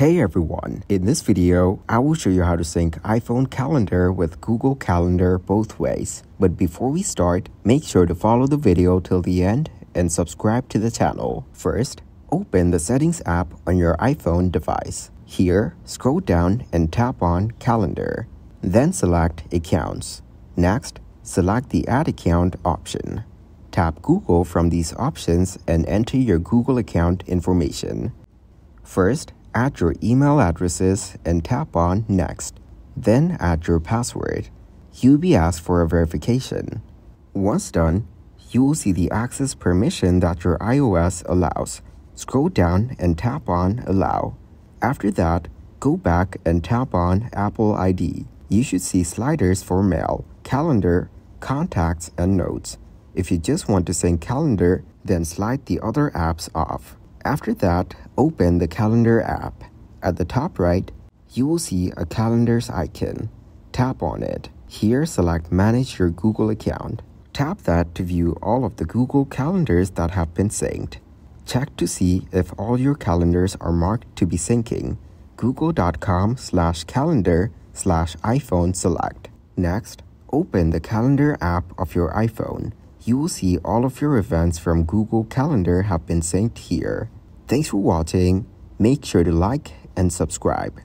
Hey everyone, in this video, I will show you how to sync iPhone calendar with Google Calendar both ways. But before we start, make sure to follow the video till the end and subscribe to the channel. First, open the Settings app on your iPhone device. Here, scroll down and tap on Calendar. Then select Accounts. Next, select the Add Account option. Tap Google from these options and enter your Google account information. First, add your email addresses and tap on Next. Then add your password. You'll be asked for a verification. Once done, you will see the access permission that your iOS allows. Scroll down and tap on Allow. After that, go back and tap on Apple ID. You should see sliders for Mail, Calendar, Contacts, and Notes. If you just want to sync Calendar, then slide the other apps off. After that, open the Calendar app. At the top right, you will see a Calendars icon. Tap on it. Here, select Manage your Google account. Tap that to view all of the Google calendars that have been synced. Check to see if all your calendars are marked to be syncing. Google.com slash calendar slash iPhone select. Next, open the Calendar app of your iPhone you will see all of your events from Google Calendar have been synced here. Thanks for watching. Make sure to like and subscribe.